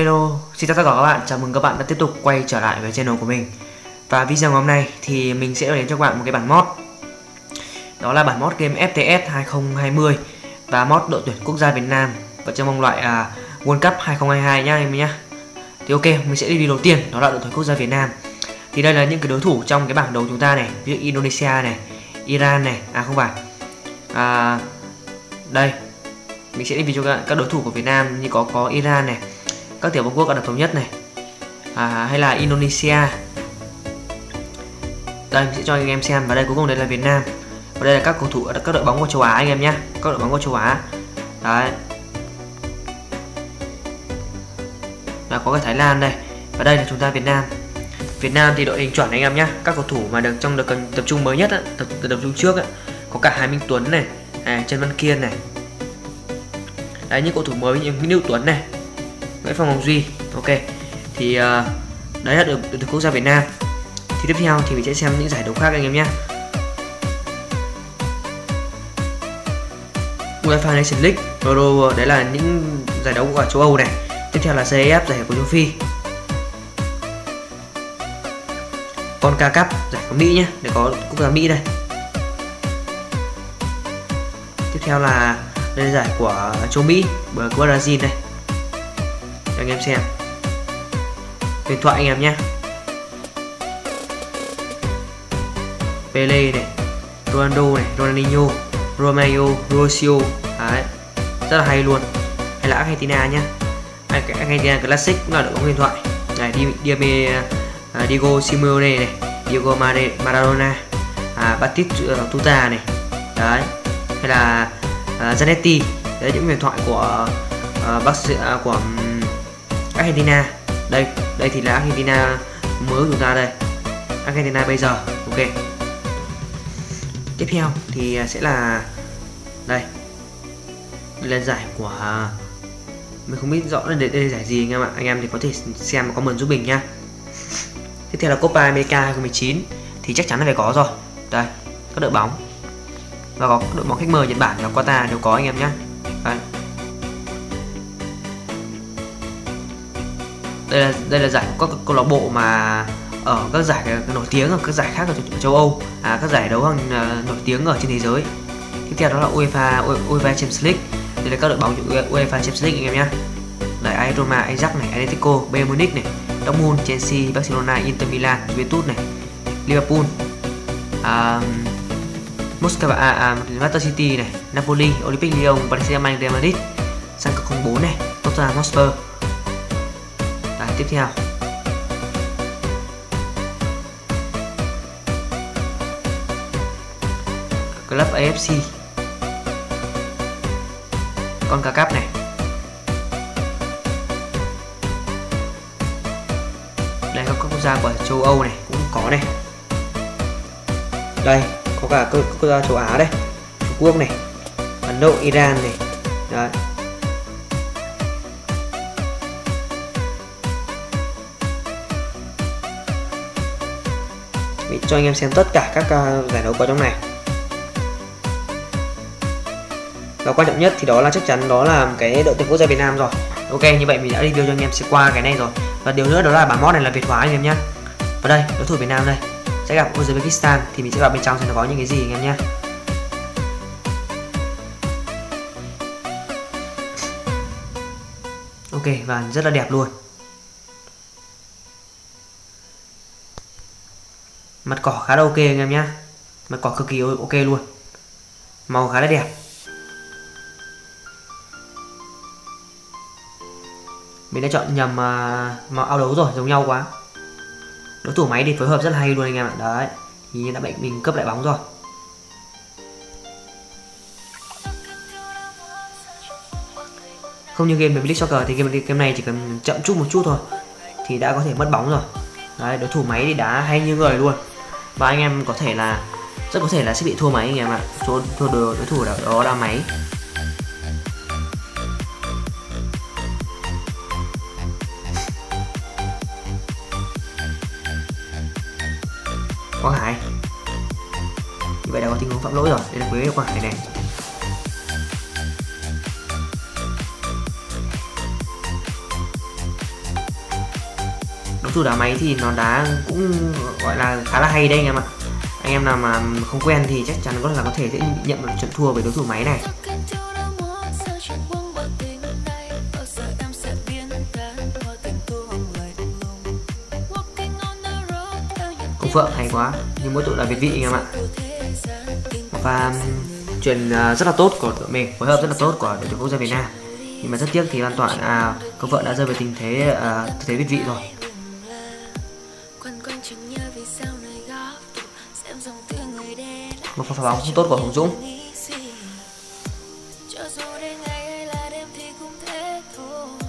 Hello, xin chào tất cả các bạn, chào mừng các bạn đã tiếp tục quay trở lại với channel của mình. Và video ngày hôm nay thì mình sẽ đến cho các bạn một cái bản mod. Đó là bản mod game FTS 2020 Và mod đội tuyển quốc gia Việt Nam Và trong vòng loại uh, World Cup 2022 nhá em nhá. Thì ok, mình sẽ đi video đầu tiên, đó là đội tuyển quốc gia Việt Nam. Thì đây là những cái đối thủ trong cái bảng đấu chúng ta này Ví dụ Indonesia này, Iran này, à không phải. À, Đây, mình sẽ đi cho các, các đối thủ của Việt Nam như có có Iran này các tiểu vương quốc Ả Rập thống nhất này. À, hay là Indonesia. Đây mình sẽ cho anh em xem và đây cuối cùng đây là Việt Nam. Và đây là các cầu thủ các đội bóng của châu Á anh em nhé. Các đội bóng của châu Á. Đấy. Là có cái Thái Lan đây. Và đây là chúng ta Việt Nam. Việt Nam thì đội hình chuẩn anh em nhé. Các cầu thủ mà được trong được tập trung mới nhất tập, tập trung trước á, có cả Hà Minh Tuấn này à, Trần Văn Kiên này. Đấy những cầu thủ mới như Nguyễn Hữu Tuấn này. Nguyễn Phong Hồng Duy. Ok. Thì uh, đấy là được tuyển quốc gia Việt Nam. Thì tiếp theo thì mình sẽ xem những giải đấu khác anh em nhé. UEFA nations League. Euro đấy là những giải đấu của châu Âu này. Tiếp theo là CAF giải của châu Phi. Con ca Cup giải của Mỹ nhé để có quốc gia Mỹ đây. Tiếp theo là đây là giải của châu Mỹ bởi của Brazil đây cho anh em xem. Điện thoại anh em nhé. Pele này Ronaldo này Ronaldinho Romeo Rocio. Đấy rất là hay luôn. Hay là Argentina nhá Argentina Classic cũng là đội bóng huyền thoại. Này Diame uh, Diego Simeone này Diego Maradona à, Batistuta à, này. Đấy hay là uh, Zanetti. Đấy những huyền thoại của uh, bác sĩ uh, của um, Argentina. Đây đây thì là Argentina mới của chúng ta đây. Argentina bây giờ ok. Tiếp theo thì à, sẽ là đây. Đây là giải của à, mình không biết rõ là đây, đây là giải gì anh em ạ. Anh em thì có thể xem và comment giúp mình nhá. Tiếp theo là Copa America 2019 thì chắc chắn là phải có rồi. Đây các đội bóng. Và có đội bóng khách mời Nhật Bản và Qatar đều có anh em nhé đây. là đây là giải của các câu lạc bộ mà ở các giải ờ, nổi tiếng ở các giải khác ở châu Âu à, các giải đấu hàng ờ, nổi tiếng ở trên thế giới tiếp theo đó là UEFA UEFA Champions League đây là các đội bóng UEFA Champions League anh em nhé đấy AS Roma, Ajax này, Atletico, Bayern Munich này, Dortmund, Chelsea, Barcelona, Inter Milan, Juventus này, Liverpool, à, Moscow, à, à, Manchester City này, Napoli, Olympic Lyon, Paris Saint-Germain, Real Madrid, sang 04 này, Tottenham Hotspur. Tiếp theo. Club AFC. Con cá cắp này. Đây có các quốc gia của châu Âu này cũng có này. Đây, có cả các quốc gia châu Á đây Trung Quốc này Ấn Độ Iran này cho anh em xem tất cả các ờ, giải đấu có trong này. Và quan trọng nhất thì đó là chắc chắn đó là cái đội tuyển quốc gia Việt Nam rồi. Ok, như vậy mình đã review cho anh em sẽ qua cái này rồi. Và điều nữa đó là bản mod này là Việt hóa anh em nhé và đây, đối thủ Việt Nam đây. Sẽ gặp Uzbekistan thì mình sẽ vào bên trong xem nó có những cái gì anh em nhé ok, và rất là đẹp luôn. Mặt cỏ khá là ok anh em nhé mặt cỏ cực kỳ ok luôn. Màu khá là đẹp. Mình đã chọn nhầm uh, màu áo đấu rồi giống nhau quá. Đối thủ máy thì phối hợp rất là hay luôn anh em ạ. Đấy thì đã bệnh mình cấp lại bóng rồi. Không như game Premier League Soccer thì game, game này chỉ cần chậm chút một chút thôi thì đã có thể mất bóng rồi. Đấy đối thủ máy thì đá hay như người luôn và anh em có thể là rất có thể là sẽ bị thua máy anh em ạ. Thua thua đối, đối thủ đó, đó là máy. Quang Hải. Như vậy đã có tình huống phạm lỗi rồi. Đây là Quế Quang Hải này. Đối thủ đá máy thì nó đá cũng gọi là khá là hay đây anh em ạ. Anh em nào mà không quen thì chắc chắn có là có thể sẽ nhận một trận thua với đối thủ máy này. Công Phượng hay quá nhưng mỗi tội là Việt vị anh em ạ. Và um, chuyện à, rất là tốt của đội mình phối hợp rất là tốt của đội tuyển quốc gia Việt Nam. Nhưng mà rất tiếc thì Lan toàn à, Công Phượng đã rơi vào tình thế uh, thế Việt vị rồi. Một pha bóng không tốt của Hồng Dũng.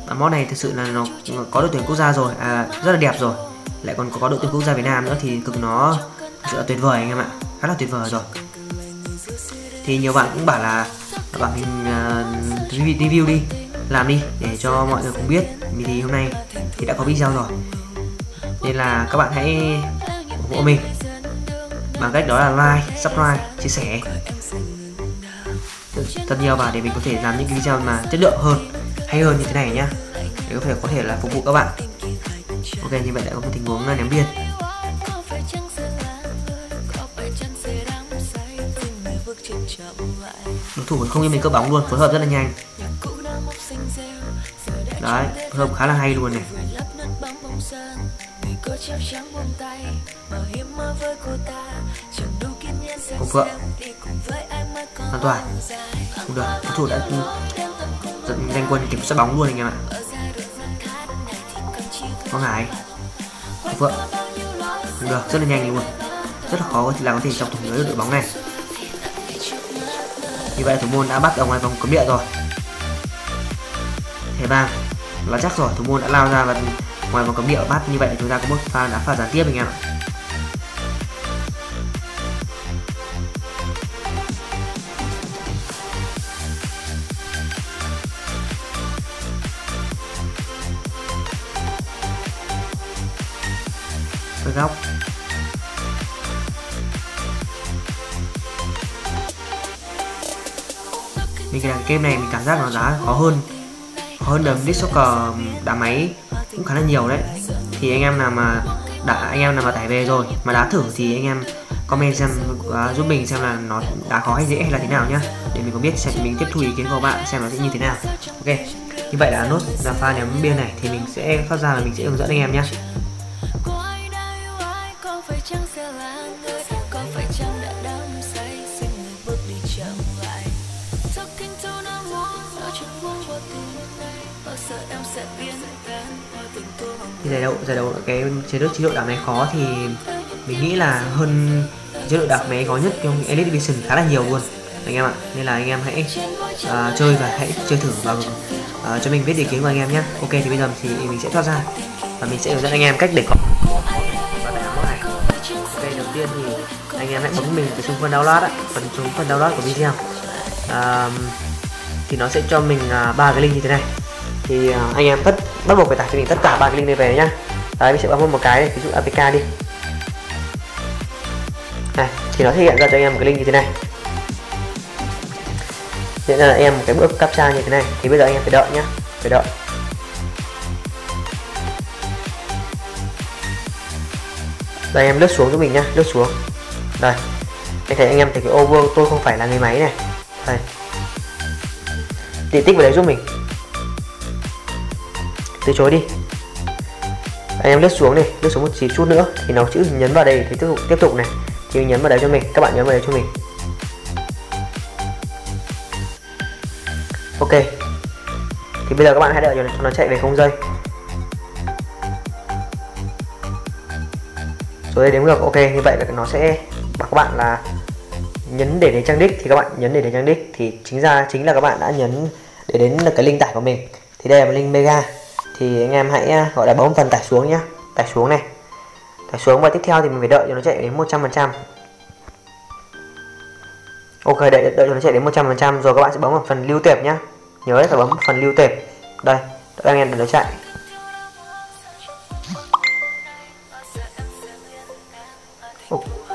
À, món này thực sự là nó có đội tuyển quốc gia rồi à, rất là đẹp rồi. Lại còn có đội tuyển quốc gia Việt Nam nữa thì cực nó thực sự là tuyệt vời anh em ạ khá là tuyệt vời rồi. Thì nhiều bạn cũng bảo là bạn mình à, uh, review đi làm đi để cho mọi người cũng biết. Mình thì hôm nay thì đã có video rồi. Nên là các bạn hãy ủng hộ mình bằng cách đó là like, subscribe, chia sẻ. Ừ, thật nhiều vào để mình có thể làm những cái video mà chất lượng hơn hay hơn như thế này nhá. Để có thể có thể là phục vụ các bạn. Ok như vậy đã có một tình huống ném biên đối thủ không như mình cơ bóng luôn phối hợp rất là nhanh. Đấy phối hợp khá là hay luôn này. Vợ. Hoàn An toàn. Không được Đối thủ đã dẫn quân kiểm soát bóng luôn anh em ạ. Có Hải Hồng Phượng Không được, rất là nhanh luôn. Rất là khó là có thể trong thủng lưới được đội bóng này. Như vậy thủ môn đã bắt ở ngoài vòng cấm địa rồi. Thẻ vàng là chắc rồi, thủ môn đã lao ra và ngoài vòng cấm địa bắt. Như vậy chúng ta có một pha đã phạt gián tiếp anh em ạ. Ở góc. Mình cái game này mình cảm giác nó giá khó hơn khó hơn đấm disc soccer đá máy cũng khá là nhiều đấy. Thì anh em nào mà đã anh em nào mà tải về rồi mà đá thử thì anh em comment xem uh, giúp mình xem là nó đá khó hay dễ hay là thế nào nhá. Để mình có biết xem mình tiếp thu ý kiến của bạn xem nó sẽ như thế nào. Ok như vậy là nốt là pha ném biên này thì mình sẽ phát ra và mình sẽ hướng dẫn anh em nhé giải đấu giải đấu cái chế độ chế độ đạp máy khó thì mình nghĩ là hơn chế độ đạp máy khó nhất trong Elite Division khá là nhiều luôn. Anh em ạ nên là anh em hãy uh, chơi và hãy chơi thử và uh, cho mình biết ý kiến của anh em nhé ok thì bây giờ thì mình sẽ thoát ra và mình sẽ hướng dẫn anh em cách để có và này ok đầu tiên thì anh em hãy bấm mình cái xuống phần download á phần xuống phần download của video. Um, thì nó sẽ cho mình à, ba uh, cái link như thế này thì ờ, anh em tất, bắt buộc phải tải cho mình tất cả ba cái link này về nhá. Đấy, mình sẽ bấm một cái ví dụ apk đi. Này, thì nó sẽ hiện ra cho anh em một cái link như thế này. Hiện ra là em một cái bước captcha như thế này. Thì bây giờ anh em phải đợi nhá, phải đợi. Đây, em lướt xuống cho mình nhá, lướt xuống. Đây, anh thấy anh em thấy cái ô vuông tôi không phải là người máy này. Đây. Tiện tích vào đấy giúp mình từ chối đi. Anh em lướt xuống đi, lướt xuống một chỉ chút nữa, thì nó chữ nhấn vào đây thì tiếp tục tiếp tục này. Thì nhấn vào đấy cho mình, các bạn nhấn vào đấy cho mình. Ok. Thì bây giờ các bạn hãy đợi cho nó chạy về không giây rồi đây đếm ngược, ok, như vậy là nó sẽ bảo các bạn là nhấn để đến trang đích, thì các bạn nhấn để đến trang đích, thì chính ra, chính là các bạn đã nhấn để đến được cái link tải của mình. Thì đây là một link mega thì anh em hãy à, gọi là bấm phần tải xuống nhá. Tải xuống này. Tải xuống và tiếp theo thì mình phải đợi cho nó chạy đến 100% ok đợi, đợi cho nó chạy đến 100% rồi các bạn sẽ bấm vào phần lưu tệp nhá. Nhớ phải bấm phần lưu tệp. Đây đợi anh em để nó chạy.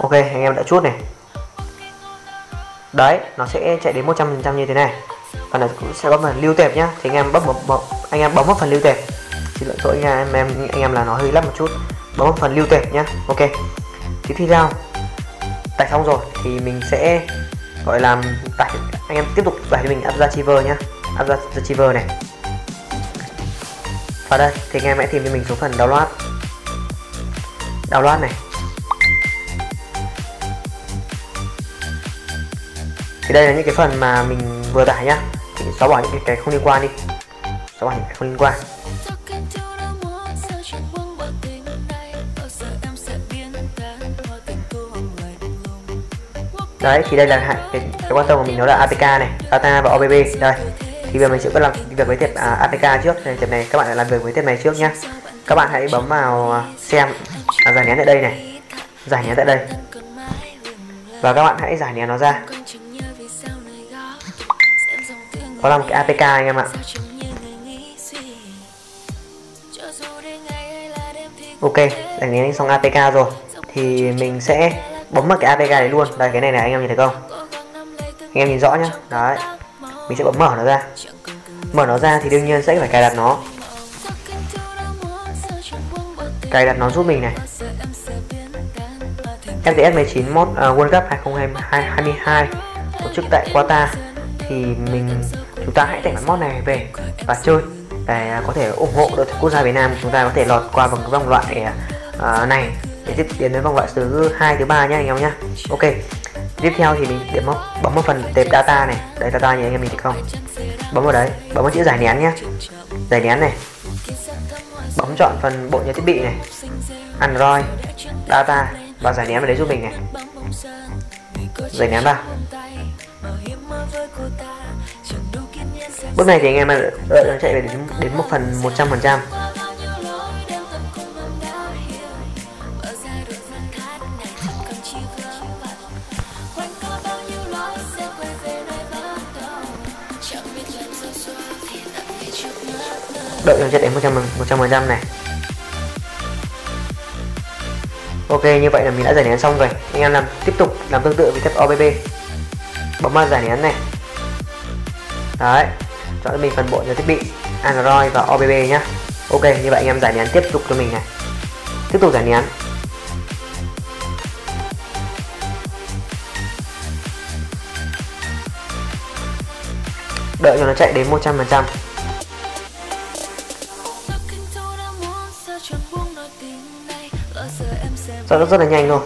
Ok anh em đã chút này. Đấy nó sẽ chạy đến 100% như thế này. Và nó cũng sẽ có phần lưu tệp nhá. Thì anh em bấm một, anh em bấm vào phần lưu tệp xin lỗi lỗi nha em em anh em là nó hơi lắp một chút. Bấm vào phần lưu tệp nhá. Ok. Tiếp theo tải xong rồi thì mình sẽ gọi là tải anh em tiếp tục tải cho mình Archiver nhá. Chiver này. Và đây thì anh em hãy tìm cho mình số phần download. Download này. Thì đây là những cái phần mà mình vừa tải nhá. Thì xóa bỏ những cái, cái không liên quan đi. Xóa bỏ những cái không liên quan. Đấy thì đây là cái, cái quan tâm của mình nó là APK này data và OBB đây thì bây giờ mình sẽ bắt làm việc với tiệp à, APK trước. Thì tiệp này các bạn làm việc với tiệp này trước nhá. Các bạn hãy bấm vào à, xem à, giải nén tại đây này. Giải nén tại đây. Và các bạn hãy giải nén nó ra. Có là một cái APK anh em ạ. Ok giải nén xong APK rồi. Thì mình sẽ bấm vào cái APK này luôn. Đây cái này này anh em nhìn thấy không? Anh em nhìn rõ nhá. Đấy. Mình sẽ bấm mở nó ra. Mở nó ra thì đương nhiên sẽ phải cài đặt nó. Cài đặt nó giúp mình này. FTS 19 mod uh, World Cup 2022 tổ chức tại Qatar. Thì mình chúng ta hãy tải bản mod này về và chơi. Để à, có thể ủng hộ đội tuyển quốc gia Việt Nam. Chúng ta có thể lọt qua vòng vòng loại uh, này để tiếp tiến đến vòng loại thứ hai thứ ba nhá anh em nhá. Ok tiếp theo thì mình điểm mốc, bấm vào phần tệp data này. Đây data như anh em mình thấy không? Bấm vào đấy bấm vào chữ giải nén nhá. Giải nén này. Bấm chọn phần bộ nhớ thiết bị này. Android data và giải nén vào đấy giúp mình này. Giải nén vào. Bước này thì anh em đợi nó chạy về đến đến một phần 100 đợi cho chạy đến 100 100 phần trăm này. Ok, như vậy là mình đã giải nén xong rồi. Anh em làm, tiếp tục làm tương tự với phép OBB bấm vào giải nén này. Đấy, chọn cho mình phần bộ cho thiết bị Android và OBB nhá. Ok, như vậy anh em giải nén tiếp tục cho mình này. Tiếp tục giải nén. Đợi cho nó chạy đến 100 phần Sao nó rất là nhanh thôi.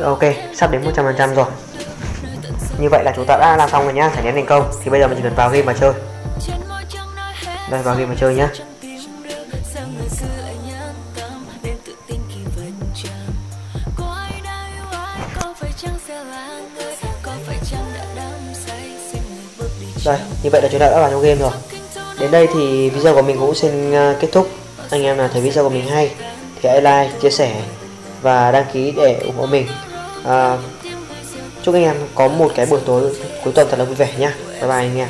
Dạ, ok, sắp đến 100% rồi. Như vậy là chúng ta đã làm xong rồi nhá, Thả nén thành công. Thì bây giờ mình chỉ cần vào game mà chơi. Đây, vào game mà chơi nhá. Đây, như vậy là chúng ta đã vào trong game rồi. Đến đây thì video của mình cũng xin ờ, kết thúc anh em nào thấy video của mình hay thì hãy like chia sẻ và đăng ký để ủng hộ mình. À, chúc anh em có một cái buổi tối cuối tuần thật là vui vẻ nhá. Bye bye anh em.